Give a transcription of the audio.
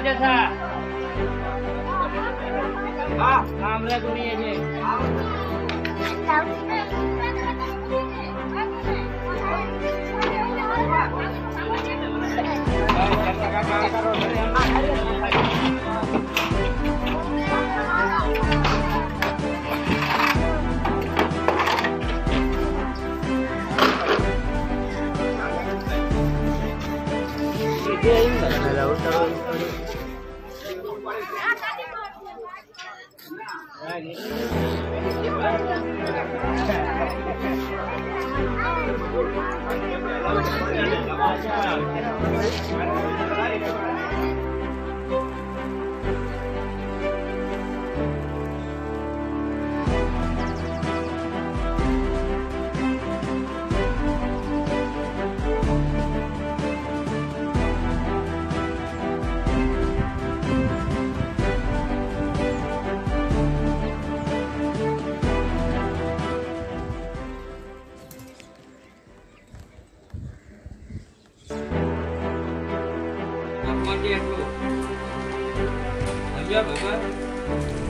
aja sa. Ah, kamera guni aja. Hello, hello. 啊！赶紧过去买。哎，你。đen luôn. Ở dưới mọi người